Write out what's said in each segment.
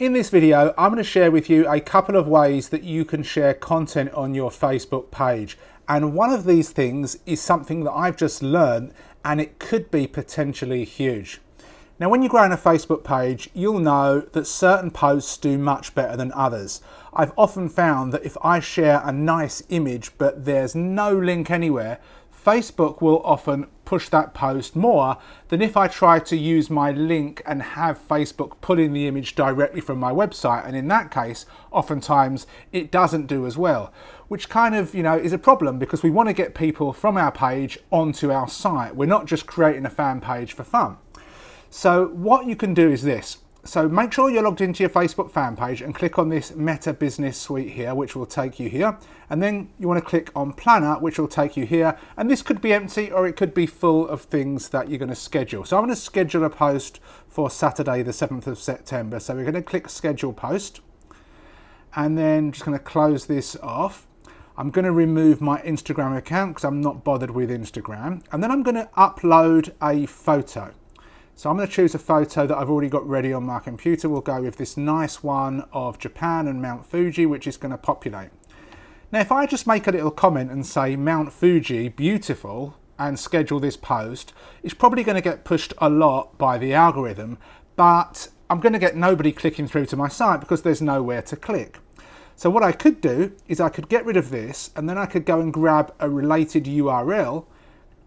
In this video, I'm going to share with you a couple of ways that you can share content on your Facebook page. And one of these things is something that I've just learned and it could be potentially huge. Now, when you grow on a Facebook page, you'll know that certain posts do much better than others. I've often found that if I share a nice image, but there's no link anywhere, Facebook will often push that post more than if I try to use my link and have Facebook pull in the image directly from my website. And in that case, oftentimes it doesn't do as well, which kind of, you know, is a problem because we want to get people from our page onto our site. We're not just creating a fan page for fun. So what you can do is this. So make sure you're logged into your Facebook fan page and click on this Meta Business Suite here, which will take you here. And then you want to click on Planner, which will take you here. And this could be empty or it could be full of things that you're going to schedule. So I'm going to schedule a post for Saturday, the 7th of September. So we're going to click Schedule Post. And then just going to close this off. I'm going to remove my Instagram account because I'm not bothered with Instagram. And then I'm going to upload a photo. So I'm going to choose a photo that I've already got ready on my computer. We'll go with this nice one of Japan and Mount Fuji, which is going to populate. Now, if I just make a little comment and say Mount Fuji, beautiful, and schedule this post, it's probably going to get pushed a lot by the algorithm, but I'm going to get nobody clicking through to my site because there's nowhere to click. So what I could do is I could get rid of this and then I could go and grab a related URL,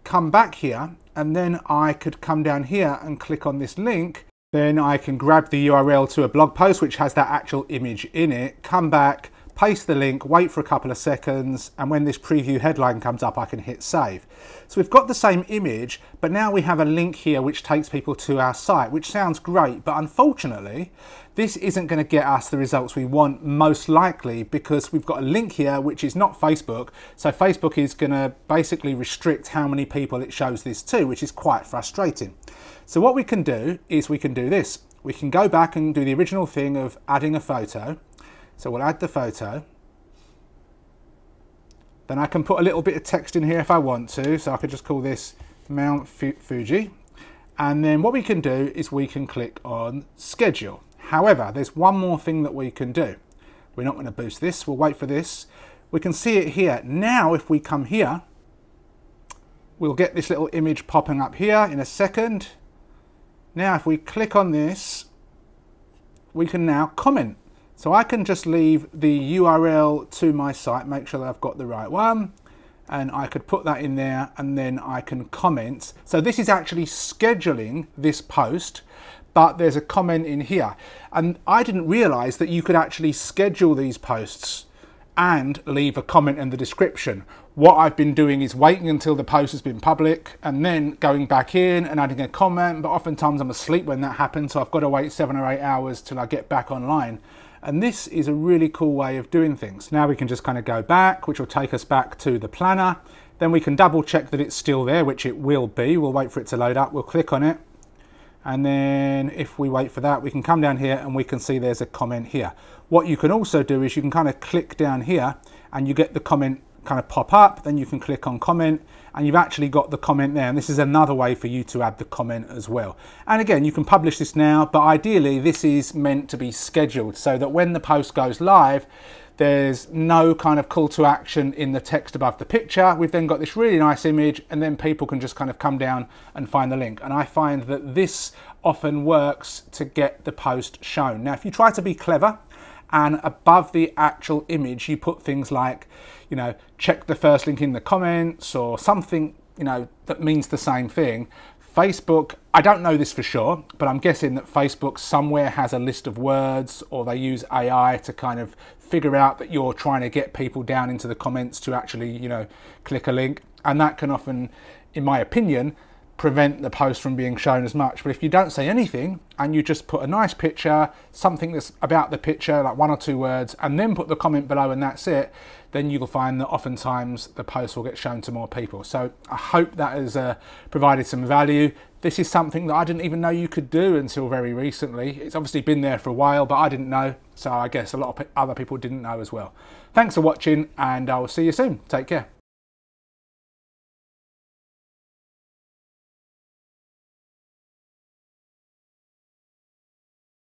come back here and then I could come down here and click on this link. Then I can grab the URL to a blog post which has that actual image in it, come back, paste the link, wait for a couple of seconds, and when this preview headline comes up, I can hit save. So we've got the same image, but now we have a link here which takes people to our site, which sounds great, but unfortunately, this isn't going to get us the results we want most likely because we've got a link here which is not Facebook. So Facebook is going to basically restrict how many people it shows this to, which is quite frustrating. So what we can do is we can do this. We can go back and do the original thing of adding a photo so we'll add the photo. Then I can put a little bit of text in here if I want to. So I could just call this Mount Fuji. And then what we can do is we can click on schedule. However, there's one more thing that we can do. We're not going to boost this. We'll wait for this. We can see it here. Now, if we come here, we'll get this little image popping up here in a second. Now, if we click on this, we can now comment. So I can just leave the URL to my site, make sure that I've got the right one, and I could put that in there and then I can comment. So this is actually scheduling this post, but there's a comment in here. And I didn't realize that you could actually schedule these posts and leave a comment in the description. What I've been doing is waiting until the post has been public and then going back in and adding a comment, but oftentimes I'm asleep when that happens, so I've got to wait seven or eight hours till I get back online. And this is a really cool way of doing things. Now we can just kind of go back, which will take us back to the planner. Then we can double check that it's still there, which it will be. We'll wait for it to load up. We'll click on it. And then if we wait for that, we can come down here and we can see there's a comment here. What you can also do is you can kind of click down here and you get the comment kind of pop up, then you can click on comment and you've actually got the comment there. And this is another way for you to add the comment as well. And again, you can publish this now, but ideally this is meant to be scheduled so that when the post goes live, there's no kind of call to action in the text above the picture. We've then got this really nice image and then people can just kind of come down and find the link. And I find that this often works to get the post shown. Now, if you try to be clever and above the actual image you put things like you know check the first link in the comments or something you know that means the same thing Facebook, I don't know this for sure, but I'm guessing that Facebook somewhere has a list of words or they use AI to kind of figure out that you're trying to get people down into the comments to actually, you know, click a link. And that can often, in my opinion, prevent the post from being shown as much. But if you don't say anything and you just put a nice picture, something that's about the picture, like one or two words, and then put the comment below and that's it, then you'll find that oftentimes the post will get shown to more people. So I hope that has uh, provided some value. This is something that I didn't even know you could do until very recently. It's obviously been there for a while, but I didn't know. So I guess a lot of other people didn't know as well. Thanks for watching and I will see you soon. Take care.